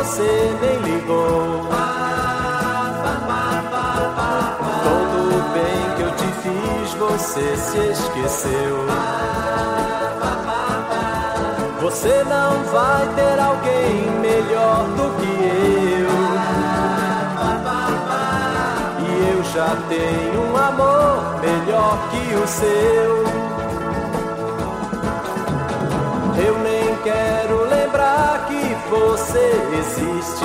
você nem ligou. Todo bem que eu te fiz, você se esqueceu. Você não vai ter alguém melhor do que eu. E eu já tenho um amor melhor que o seu. Você existe.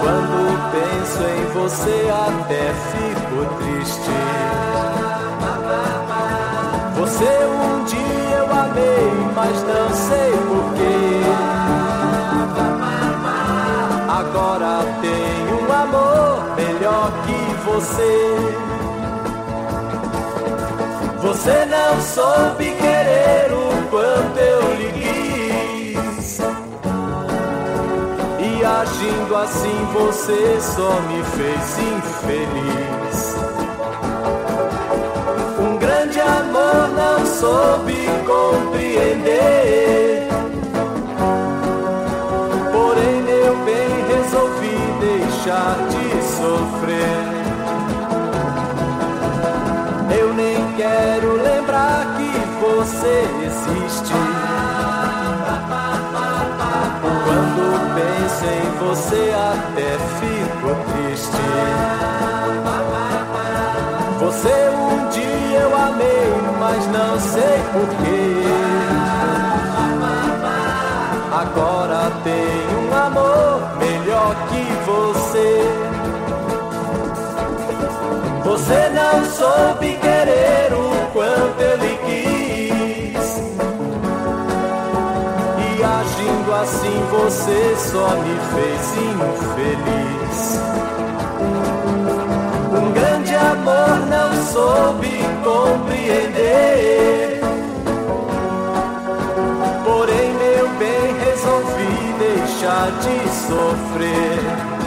Quando penso em você, até fico triste. Você um dia eu amei, mas não sei porquê. Agora tenho um amor melhor que você. Você não soube querer o quanto eu lhe agindo assim você só me fez infeliz. Um grande amor não soube compreender. Porém, meu bem, resolvi deixar de sofrer. Eu nem quero lembrar que você existe. Mas não sei porquê. Agora tenho um amor melhor que você. Você não soube querer o quanto eu lhe quis. E agindo assim você só me fez infeliz. Deixar de sofrer.